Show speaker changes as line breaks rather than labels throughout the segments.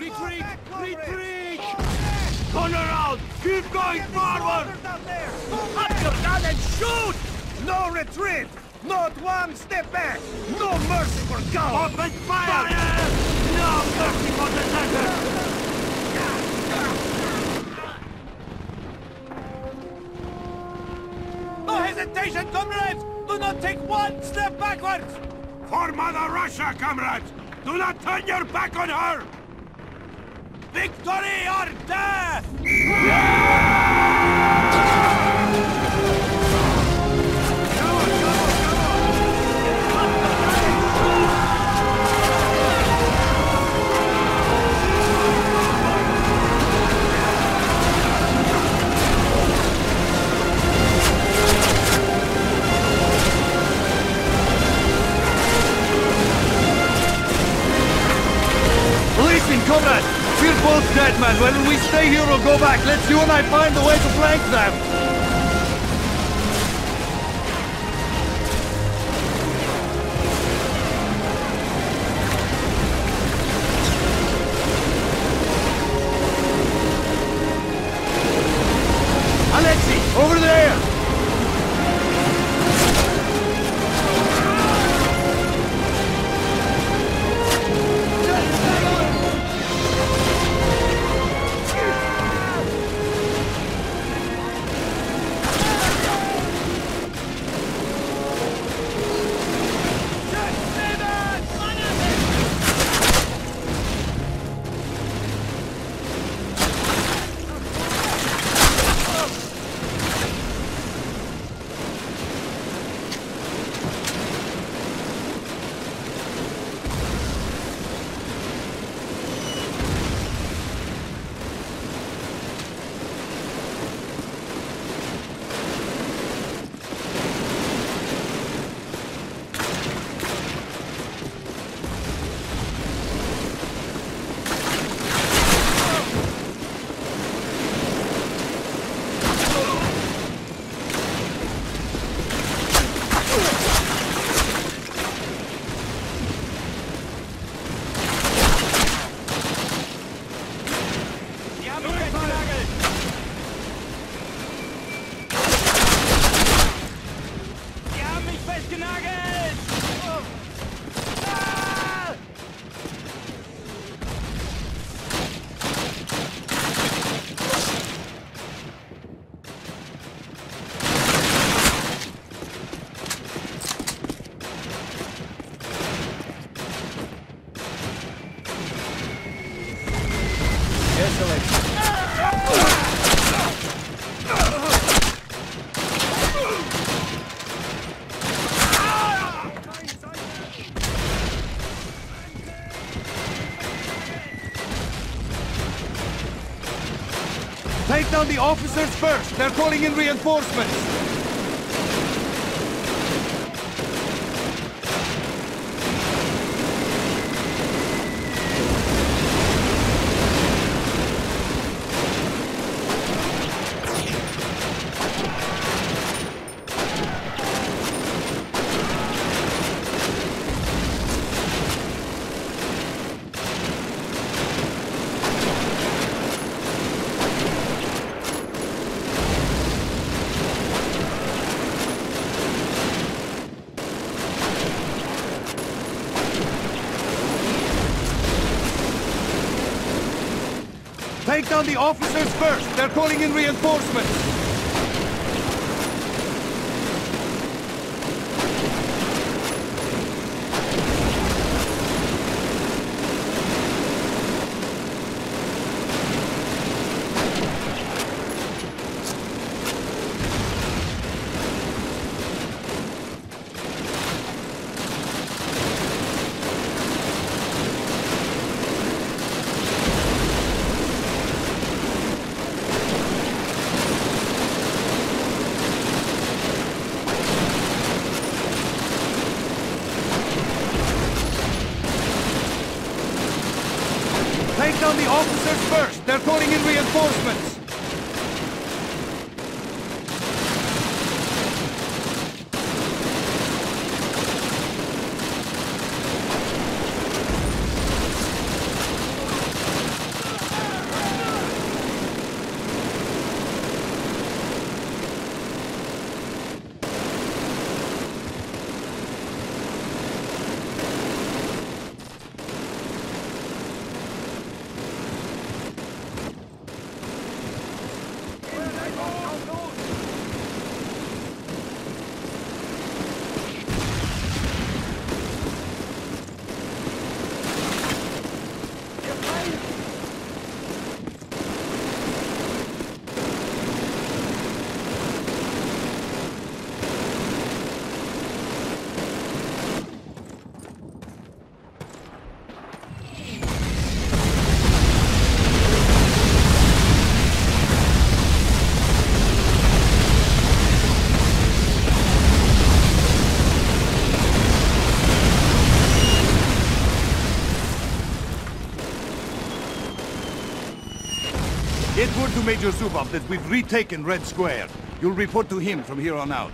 Retreat! Retreat!
Turn around! Keep going forward!
Up your gun and shoot!
No retreat! Not one step back! No mercy for cowards!
Open fire! No mercy for the desert!
No hesitation, comrades! Do not take one step backwards!
For Mother Russia, comrades! Do not turn your back on her!
Victory or death!
Go back, let's you and I find a way to flank them! Down the officers first! They're calling in reinforcements! Take down the officers first! They're calling in reinforcements! To Major Zubov that we've retaken Red Square. You'll report to him from here on out.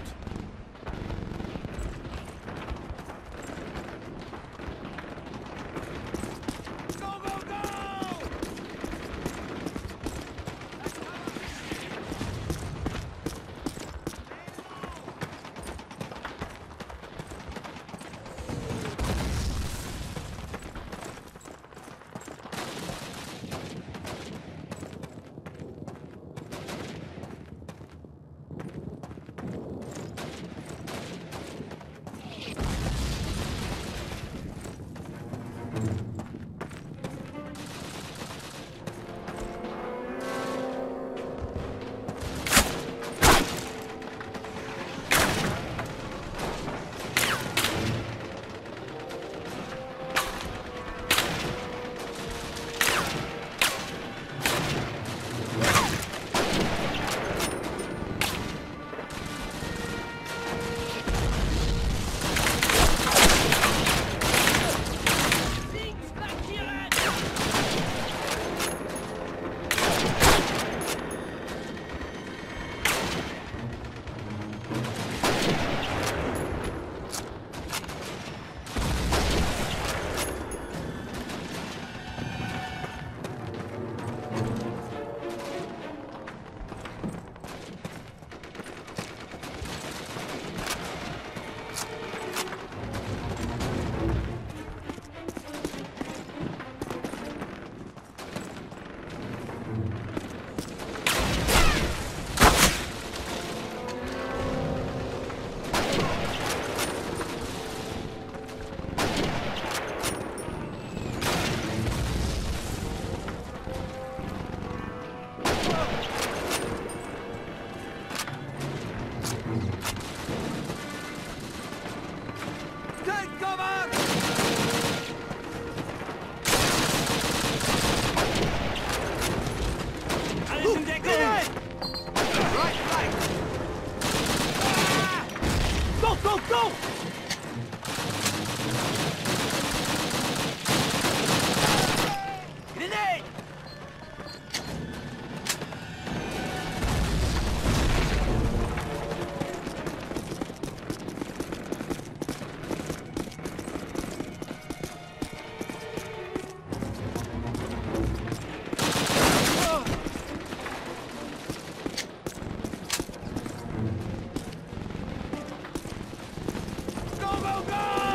Go, go,